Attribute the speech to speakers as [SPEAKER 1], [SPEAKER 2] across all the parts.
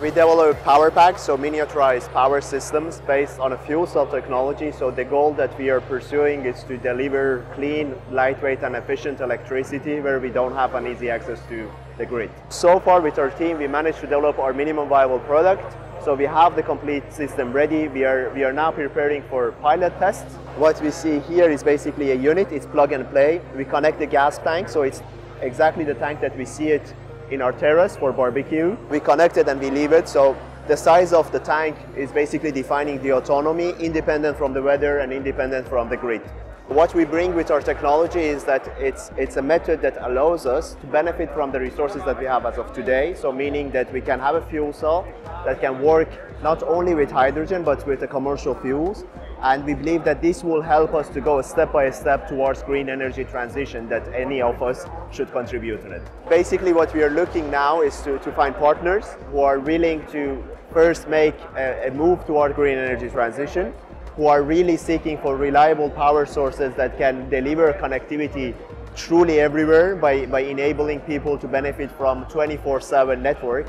[SPEAKER 1] We develop power packs, so miniaturized power systems based on a fuel cell technology. So the goal that we are pursuing is to deliver clean, lightweight and efficient electricity where we don't have an easy access to the grid. So far with our team, we managed to develop our minimum viable product. So we have the complete system ready. We are, we are now preparing for pilot tests. What we see here is basically a unit. It's plug and play. We connect the gas tank, so it's exactly the tank that we see it in our terrace for barbecue. We connect it and we leave it. So the size of the tank is basically defining the autonomy independent from the weather and independent from the grid. What we bring with our technology is that it's, it's a method that allows us to benefit from the resources that we have as of today. So meaning that we can have a fuel cell that can work not only with hydrogen but with the commercial fuels. And we believe that this will help us to go step by step towards green energy transition that any of us should contribute in it. Basically what we are looking now is to, to find partners who are willing to first make a, a move toward green energy transition who are really seeking for reliable power sources that can deliver connectivity truly everywhere by, by enabling people to benefit from 24-7 network.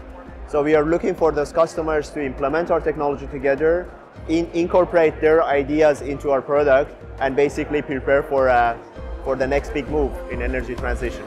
[SPEAKER 1] So we are looking for those customers to implement our technology together, in, incorporate their ideas into our product, and basically prepare for, uh, for the next big move in energy transition.